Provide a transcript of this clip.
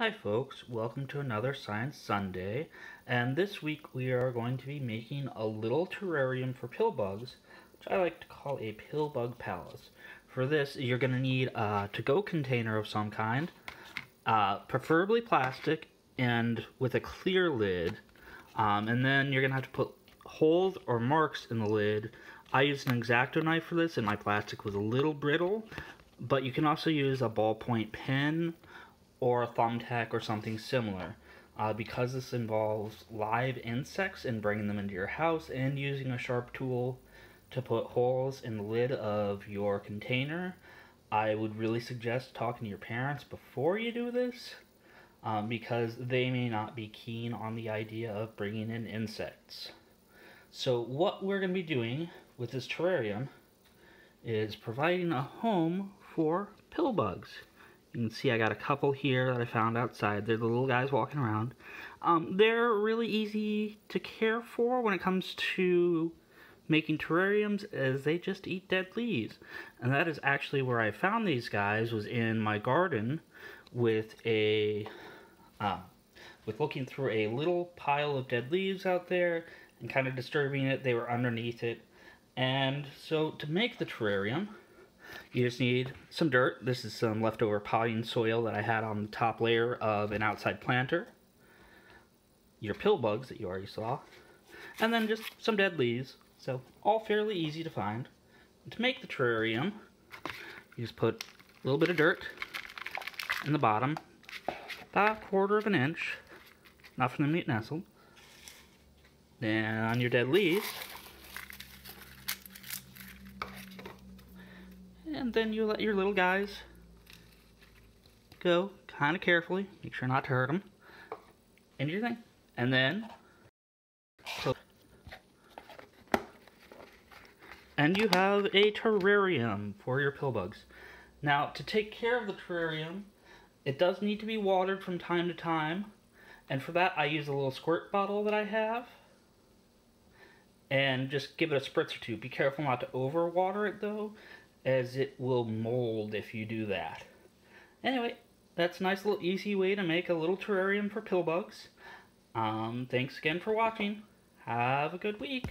Hi folks, welcome to another Science Sunday, and this week we are going to be making a little terrarium for pill bugs, which I like to call a pill bug palace. For this, you're going to need a to-go container of some kind, uh, preferably plastic, and with a clear lid, um, and then you're going to have to put holes or marks in the lid. I used an X-Acto knife for this, and my plastic was a little brittle, but you can also use a ballpoint pen, or a thumbtack or something similar. Uh, because this involves live insects and bringing them into your house and using a sharp tool to put holes in the lid of your container, I would really suggest talking to your parents before you do this um, because they may not be keen on the idea of bringing in insects. So what we're going to be doing with this terrarium is providing a home for pill bugs. You can see I got a couple here that I found outside. They're the little guys walking around. Um, they're really easy to care for when it comes to making terrariums as they just eat dead leaves. And that is actually where I found these guys was in my garden with a uh, with looking through a little pile of dead leaves out there and kind of disturbing it. They were underneath it. And so to make the terrarium, you just need some dirt. This is some leftover potting soil that I had on the top layer of an outside planter. Your pill bugs that you already saw. And then just some dead leaves. So all fairly easy to find. And to make the terrarium, you just put a little bit of dirt in the bottom. About a quarter of an inch. Not for them to get nestled. Then on your dead leaves, and then you let your little guys go kind of carefully, make sure not to hurt them, and your thing. And then, and you have a terrarium for your pill bugs. Now, to take care of the terrarium, it does need to be watered from time to time, and for that I use a little squirt bottle that I have, and just give it a spritz or two. Be careful not to overwater it though, as it will mold if you do that. Anyway, that's a nice little easy way to make a little terrarium for pill bugs. Um, thanks again for watching. Have a good week.